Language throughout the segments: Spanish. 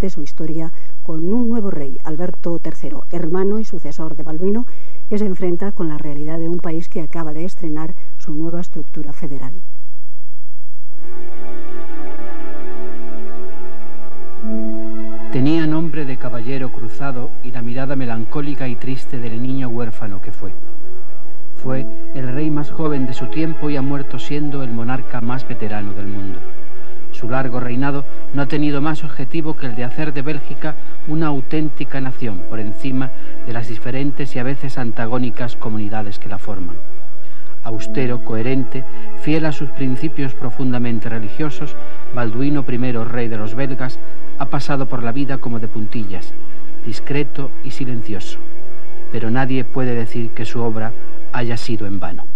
de su historia con un nuevo rey, Alberto III, hermano y sucesor de Balduino, que se enfrenta con la realidad de un país que acaba de estrenar su nueva estructura federal. Tenía nombre de caballero cruzado y la mirada melancólica y triste del niño huérfano que fue. Fue el rey más joven de su tiempo y ha muerto siendo el monarca más veterano del mundo. Su largo reinado no ha tenido más objetivo que el de hacer de Bélgica una auténtica nación por encima de las diferentes y a veces antagónicas comunidades que la forman. Austero, coherente, fiel a sus principios profundamente religiosos, Balduino I, rey de los belgas, ha pasado por la vida como de puntillas, discreto y silencioso, pero nadie puede decir que su obra haya sido en vano.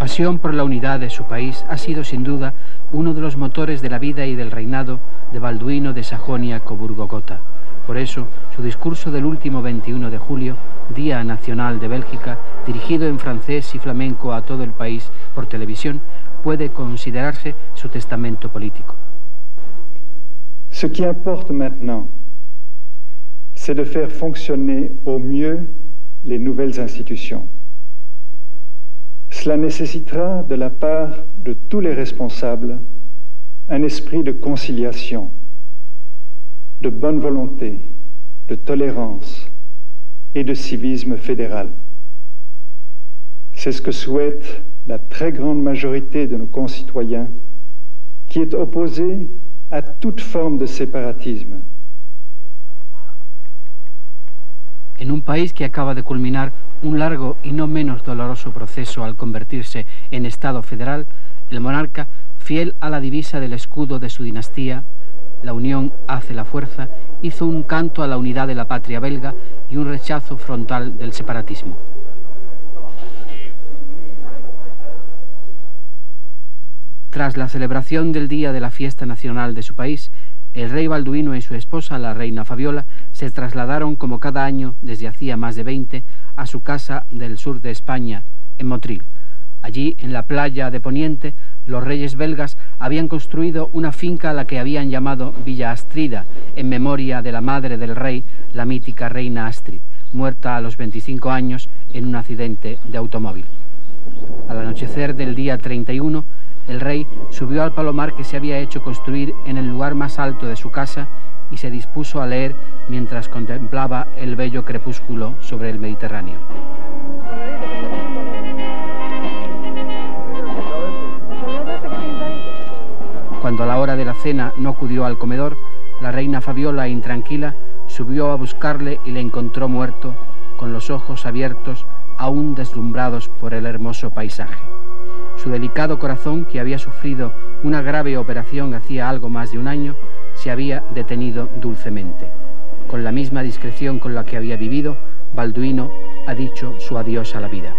Pasión por la unidad de su país ha sido sin duda uno de los motores de la vida y del reinado de Balduino de Sajonia-Coburgo-Gotha. Por eso, su discurso del último 21 de julio, Día Nacional de Bélgica, dirigido en francés y flamenco a todo el país por televisión, puede considerarse su testamento político. Ce qui importe maintenant, c'est de faire fonctionner au mieux les nouvelles institutions. Cela nécessitera de la part de tous les responsables un esprit de conciliation, de bonne volonté, de tolérance et de civisme fédéral. C'est ce que souhaite la très grande majorité de nos concitoyens qui est opposée à toute forme de séparatisme. Un largo y no menos doloroso proceso al convertirse en Estado federal, el monarca, fiel a la divisa del escudo de su dinastía, la unión hace la fuerza, hizo un canto a la unidad de la patria belga y un rechazo frontal del separatismo. Tras la celebración del día de la fiesta nacional de su país, el rey Balduino y su esposa, la reina Fabiola, se trasladaron como cada año desde hacía más de 20 a su casa del sur de España, en Motril. Allí, en la playa de Poniente, los reyes belgas habían construido una finca a la que habían llamado Villa Astrida, en memoria de la madre del rey, la mítica reina Astrid, muerta a los 25 años en un accidente de automóvil. Al anochecer del día 31, el rey subió al palomar que se había hecho construir en el lugar más alto de su casa y se dispuso a leer mientras contemplaba el bello crepúsculo sobre el Mediterráneo. Cuando a la hora de la cena no acudió al comedor, la reina Fabiola, intranquila, subió a buscarle y le encontró muerto, con los ojos abiertos, aún deslumbrados por el hermoso paisaje. Su delicado corazón, que había sufrido una grave operación hacía algo más de un año, se había detenido dulcemente. Con la misma discreción con la que había vivido, Balduino ha dicho su adiós a la vida.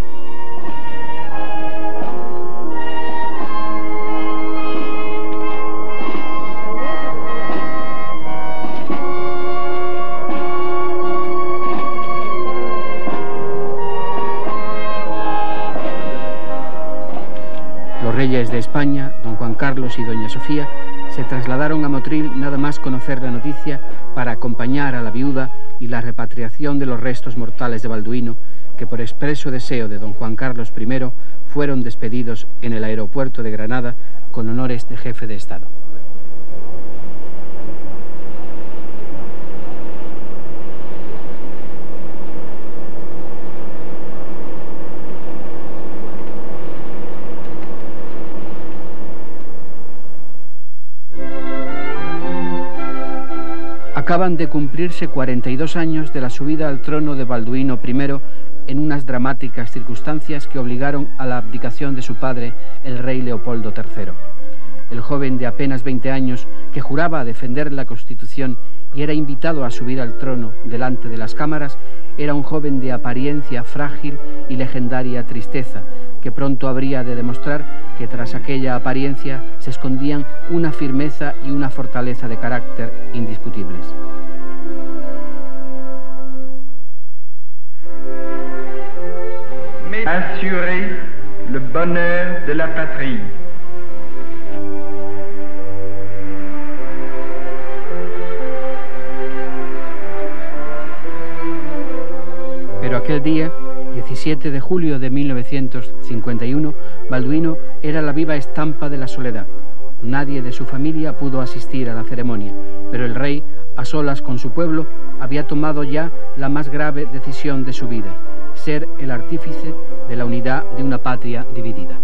reyes de España, don Juan Carlos y doña Sofía, se trasladaron a Motril nada más conocer la noticia para acompañar a la viuda y la repatriación de los restos mortales de Balduino, que por expreso deseo de don Juan Carlos I fueron despedidos en el aeropuerto de Granada con honores de jefe de Estado. Acaban de cumplirse 42 años de la subida al trono de Balduino I en unas dramáticas circunstancias que obligaron a la abdicación de su padre, el rey Leopoldo III. el joven de apenas 20 años que juraba defender la Constitución y era invitado a subir al trono delante de las cámaras, era un joven de apariencia frágil y legendaria tristeza, que pronto habría de demostrar que tras aquella apariencia se escondían una firmeza y una fortaleza de carácter indiscutibles. De la. Pero aquel día 17 de julio de 1951, Balduino era la viva estampa de la soledad. Nadie de su familia pudo asistir a la ceremonia, pero el rey, a solas con su pueblo, había tomado ya la más grave decisión de su vida, ser el artífice de la unidad de una patria dividida.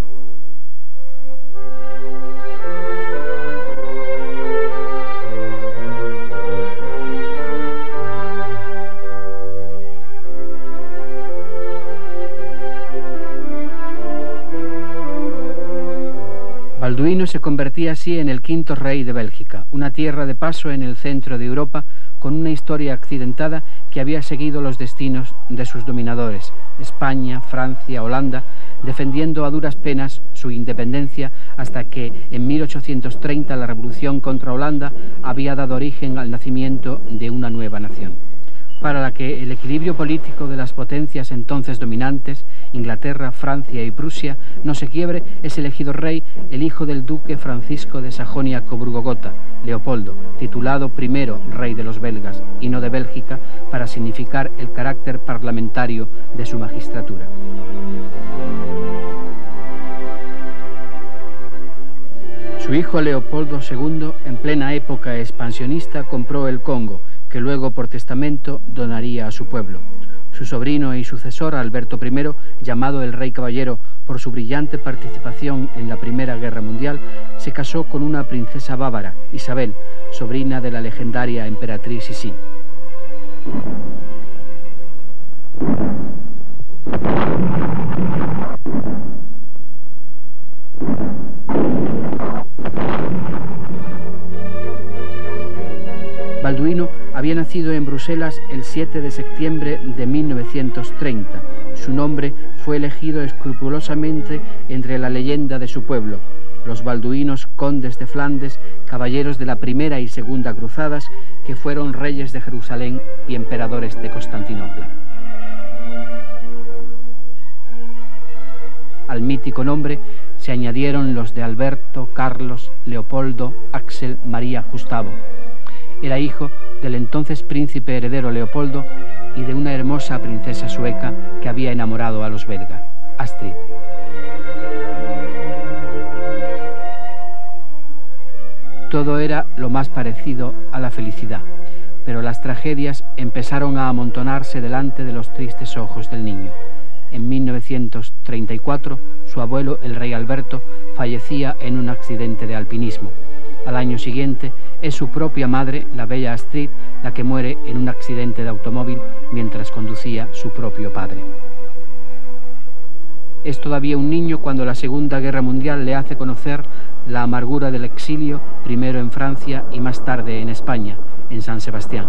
Balduino se convertía así en el quinto rey de Bélgica, una tierra de paso en el centro de Europa con una historia accidentada que había seguido los destinos de sus dominadores, España, Francia, Holanda, defendiendo a duras penas su independencia hasta que en 1830 la revolución contra Holanda había dado origen al nacimiento de una nueva nación para la que el equilibrio político de las potencias entonces dominantes, Inglaterra, Francia y Prusia, no se quiebre, es elegido rey el hijo del duque Francisco de Sajonia-Coburgo-Gotha, Leopoldo, titulado primero rey de los belgas y no de Bélgica, para significar el carácter parlamentario de su magistratura. Su hijo Leopoldo II, en plena época expansionista, compró el Congo, que luego por testamento donaría a su pueblo. Su sobrino y sucesor, Alberto I, llamado el Rey Caballero por su brillante participación en la Primera Guerra Mundial, se casó con una princesa bávara, Isabel, sobrina de la legendaria emperatriz Sisi. Balduino había nacido en Bruselas el 7 de septiembre de 1930. Su nombre fue elegido escrupulosamente entre la leyenda de su pueblo, los balduinos condes de Flandes, caballeros de la primera y segunda cruzadas, que fueron reyes de Jerusalén y emperadores de Constantinopla. Al mítico nombre se añadieron los de Alberto, Carlos, Leopoldo, Axel, María, Gustavo. Era hijo del entonces príncipe heredero Leopoldo y de una hermosa princesa sueca que había enamorado a los belga, Astrid. Todo era lo más parecido a la felicidad, pero las tragedias empezaron a amontonarse delante de los tristes ojos del niño. En 1934, su abuelo, el rey Alberto, fallecía en un accidente de alpinismo. Al año siguiente, es su propia madre, la bella Astrid, la que muere en un accidente de automóvil mientras conducía su propio padre. Es todavía un niño cuando la Segunda Guerra Mundial le hace conocer la amargura del exilio, primero en Francia y más tarde en España, en San Sebastián.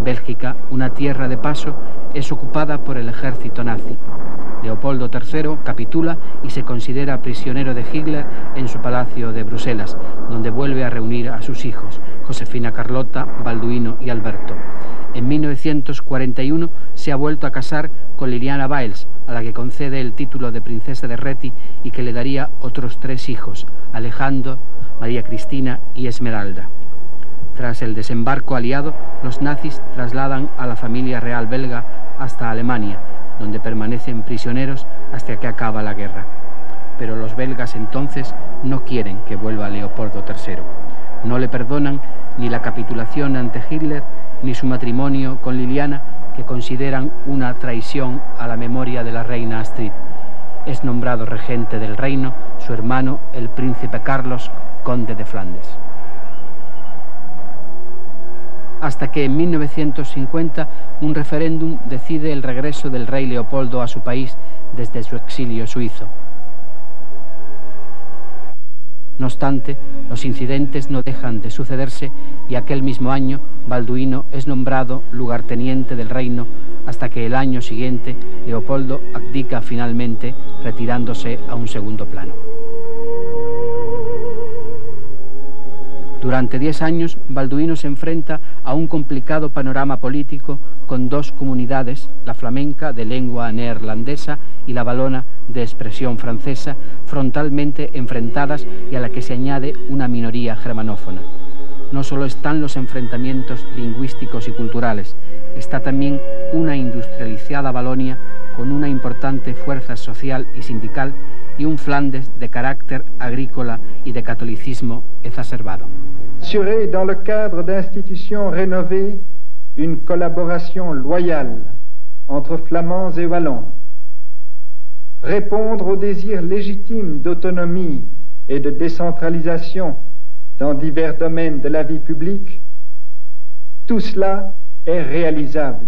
Bélgica, una tierra de paso, es ocupada por el ejército nazi. Leopoldo III capitula y se considera prisionero de Hitler en su palacio de Bruselas, donde vuelve a reunir a sus hijos, Josefina Carlota, Balduino y Alberto. En 1941 se ha vuelto a casar con Liliana Biles, a la que concede el título de princesa de Reti y que le daría otros tres hijos, Alejandro, María Cristina y Esmeralda. Tras el desembarco aliado, los nazis trasladan a la familia real belga hasta Alemania, donde permanecen prisioneros hasta que acaba la guerra. Pero los belgas entonces no quieren que vuelva Leopoldo III. No le perdonan ni la capitulación ante Hitler ni su matrimonio con Liliana, que consideran una traición a la memoria de la reina Astrid. Es nombrado regente del reino su hermano, el príncipe Carlos, conde de Flandes hasta que en 1950 un referéndum decide el regreso del rey Leopoldo a su país desde su exilio suizo. No obstante, los incidentes no dejan de sucederse y aquel mismo año Balduino es nombrado lugarteniente del reino hasta que el año siguiente Leopoldo abdica finalmente retirándose a un segundo plano. Durante diez años, Balduino se enfrenta a un complicado panorama político con dos comunidades, la flamenca de lengua neerlandesa y la valona de expresión francesa, frontalmente enfrentadas y a la que se añade una minoría germanófona. No solo están los enfrentamientos lingüísticos y culturales, está también una industrializada Valonia con una importante fuerza social y sindical y un Flandes de carácter agrícola y de catolicismo exacerbado. Assurer dans le cadre d'institutions rénovées une collaboration loyale entre flamands et wallons, répondre aux désirs légitimes d'autonomie et de décentralisation dans divers domaines de la vie publique, tout cela est réalisable.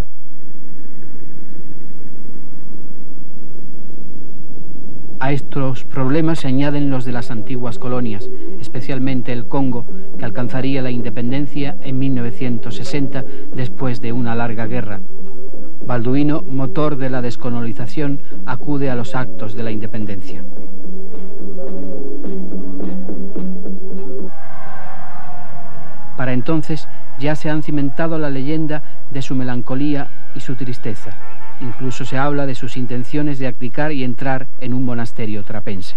A estos problemas se añaden los de las antiguas colonias, especialmente el Congo, que alcanzaría la independencia en 1960 después de una larga guerra. Balduino, motor de la descolonización, acude a los actos de la independencia. Entonces ya se han cimentado la leyenda de su melancolía y su tristeza. Incluso se habla de sus intenciones de abdicar y entrar en un monasterio trapense.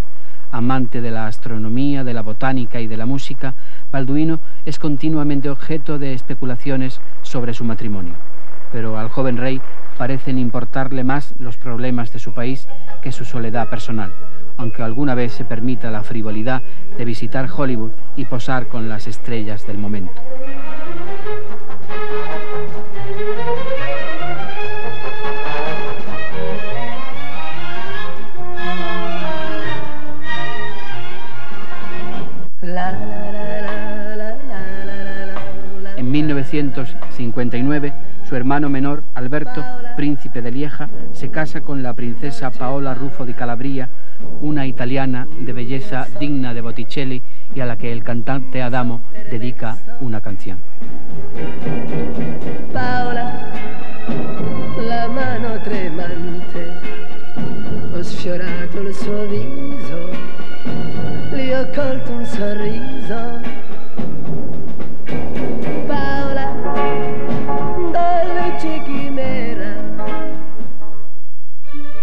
Amante de la astronomía, de la botánica y de la música, Balduino es continuamente objeto de especulaciones sobre su matrimonio. Pero al joven rey parecen importarle más los problemas de su país que su soledad personal, aunque alguna vez se permita la frivolidad de visitar Hollywood y posar con las estrellas del momento. En 1959, su hermano menor, Alberto, príncipe de Lieja, se casa con la princesa Paola Rufo di Calabria, una italiana de belleza digna de Botticelli y a la que el cantante Adamo dedica una canción. Paola, la mano tremante, ho sfiorato il suo viso, gli ho colto un sorriso.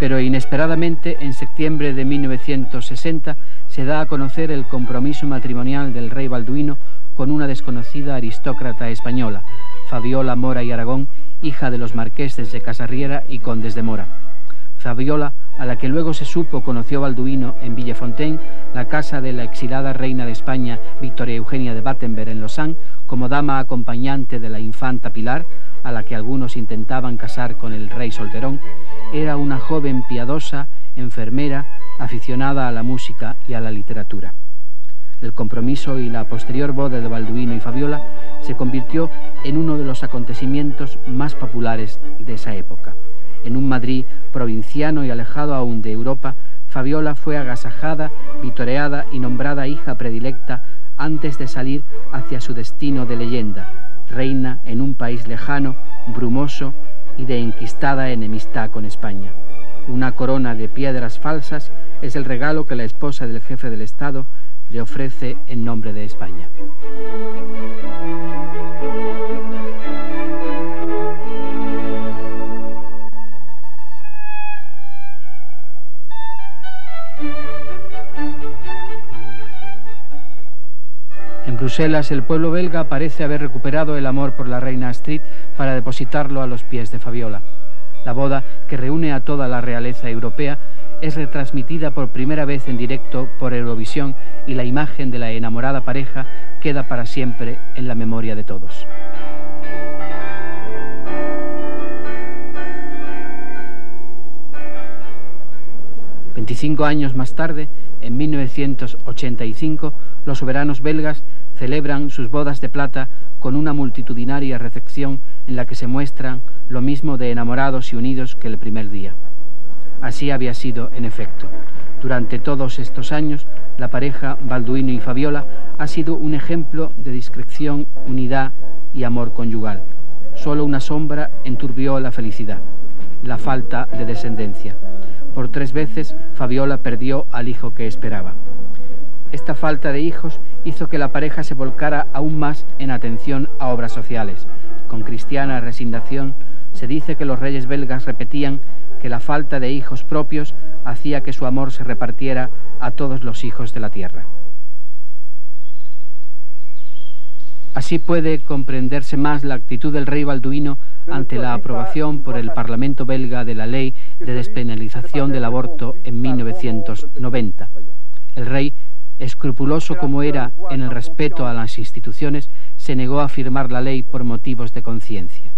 Pero inesperadamente, en septiembre de 1960, se da a conocer el compromiso matrimonial del rey Balduino con una desconocida aristócrata española, Fabiola Mora y Aragón, hija de los marqueses de Casarriera y condes de Mora. Fabiola, a la que luego se supo conoció Balduino en Villefontaine, la casa de la exilada reina de España, Victoria Eugenia de Battenberg en Lausanne, como dama acompañante de la infanta Pilar, a la que algunos intentaban casar con el rey solterón, era una joven piadosa, enfermera, aficionada a la música y a la literatura. El compromiso y la posterior boda de Balduino y Fabiola se convirtió en uno de los acontecimientos más populares de esa época. En un Madrid provinciano y alejado aún de Europa, Fabiola fue agasajada, vitoreada y nombrada hija predilecta antes de salir hacia su destino de leyenda, reina en un país lejano, brumoso y de enquistada enemistad con España. Una corona de piedras falsas es el regalo que la esposa del jefe del Estado le ofrece en nombre de España. En Bruselas, el pueblo belga parece haber recuperado el amor por la reina Astrid para depositarlo a los pies de Fabiola. La boda, que reúne a toda la realeza europea, es retransmitida por primera vez en directo por Eurovisión y la imagen de la enamorada pareja queda para siempre en la memoria de todos. Veinticinco años más tarde, en 1985, los soberanos belgas celebran sus bodas de plata con una multitudinaria recepción en la que se muestran lo mismo de enamorados y unidos que el primer día. Así había sido, en efecto. Durante todos estos años, la pareja Balduino y Fabiola ha sido un ejemplo de discreción, unidad y amor conyugal. Solo una sombra enturbió la felicidad, la falta de descendencia. Por tres veces Fabiola perdió al hijo que esperaba. Esta falta de hijos hizo que la pareja se volcara aún más en atención a obras sociales. Con cristiana resignación se dice que los reyes belgas repetían que la falta de hijos propios hacía que su amor se repartiera a todos los hijos de la tierra. Así puede comprenderse más la actitud del rey balduino ante la aprobación por el Parlamento belga de la ley de despenalización del aborto en 1990. El rey, escrupuloso como era en el respeto a las instituciones, se negó a firmar la ley por motivos de conciencia.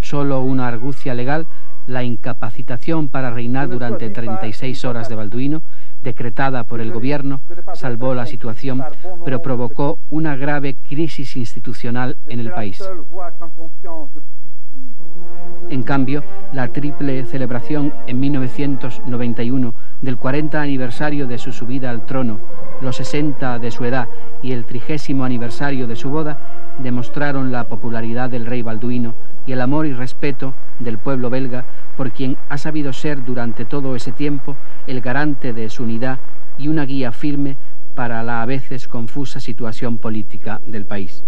Solo una argucia legal la incapacitación para reinar durante 36 horas de Balduino, decretada por el gobierno, salvó la situación, pero provocó una grave crisis institucional en el país. En cambio, la triple celebración en 1991 del 40 aniversario de su subida al trono, los 60 de su edad y el trigésimo aniversario de su boda demostraron la popularidad del rey balduino y el amor y respeto del pueblo belga por quien ha sabido ser durante todo ese tiempo el garante de su unidad y una guía firme para la a veces confusa situación política del país.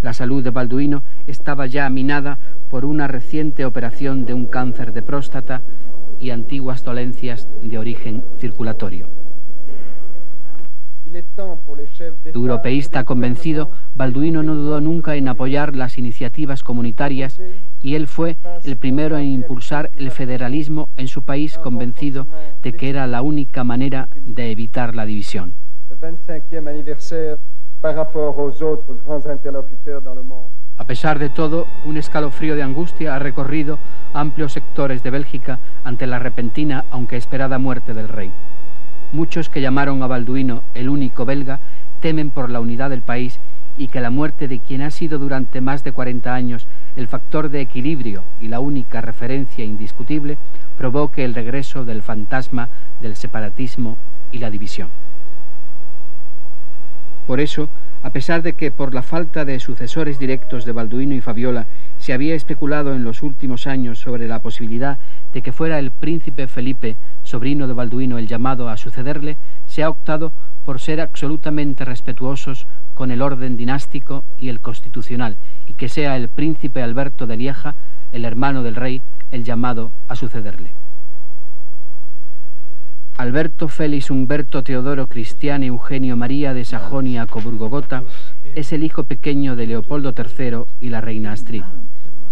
La salud de Balduino estaba ya minada por una reciente operación de un cáncer de próstata y antiguas dolencias de origen circulatorio. Europeísta convencido, Balduino no dudó nunca en apoyar las iniciativas comunitarias y él fue el primero en impulsar el federalismo en su país convencido de que era la única manera de evitar la división. A pesar de todo, un escalofrío de angustia ha recorrido amplios sectores de Bélgica ante la repentina, aunque esperada muerte del rey. Muchos que llamaron a Balduino el único belga temen por la unidad del país y que la muerte de quien ha sido durante más de 40 años el factor de equilibrio y la única referencia indiscutible provoque el regreso del fantasma del separatismo y la división. Por eso, a pesar de que por la falta de sucesores directos de Balduino y Fabiola se había especulado en los últimos años sobre la posibilidad de que fuera el príncipe Felipe, sobrino de Balduino, el llamado a sucederle, se ha optado por ser absolutamente respetuosos con el orden dinástico y el constitucional, y que sea el príncipe Alberto de Lieja, el hermano del rey, el llamado a sucederle. Alberto Félix Humberto Teodoro Cristiane Eugenio María de Sajonia Coburgo-Gotha es el hijo pequeño de Leopoldo III y la reina Astrid.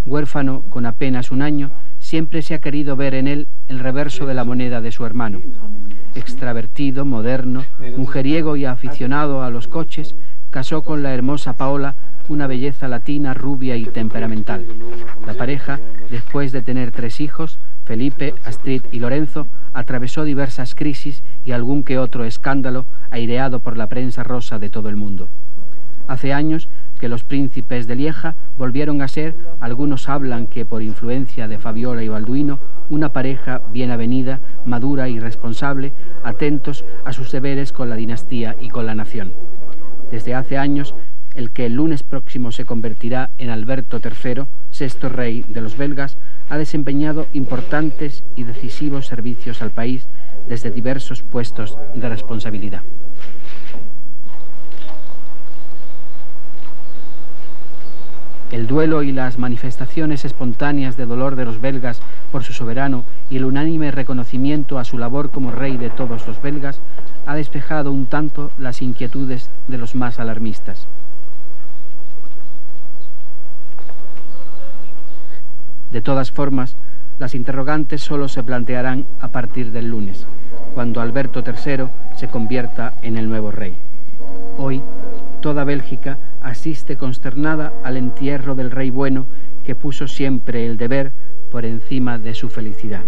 Huérfano con apenas un año, siempre se ha querido ver en él el reverso de la moneda de su hermano. Extravertido, moderno, mujeriego y aficionado a los coches, casó con la hermosa Paola, una belleza latina, rubia y temperamental. La pareja, después de tener tres hijos, Felipe, Astrid y Lorenzo, atravesó diversas crisis y algún que otro escándalo aireado por la prensa rosa de todo el mundo. Hace años que los príncipes de Lieja volvieron a ser, algunos hablan que por influencia de Fabiola y Balduino, una pareja bien avenida, madura y responsable, atentos a sus deberes con la dinastía y con la nación. Desde hace años, el que el lunes próximo se convertirá en Alberto III, sexto rey de los belgas, ha desempeñado importantes y decisivos servicios al país desde diversos puestos de responsabilidad. El duelo y las manifestaciones espontáneas de dolor de los belgas por su soberano y el unánime reconocimiento a su labor como rey de todos los belgas ha despejado un tanto las inquietudes de los más alarmistas. De todas formas, las interrogantes solo se plantearán a partir del lunes, cuando Alberto III se convierta en el nuevo rey. Hoy, toda Bélgica asiste consternada al entierro del rey bueno que puso siempre el deber por encima de su felicidad.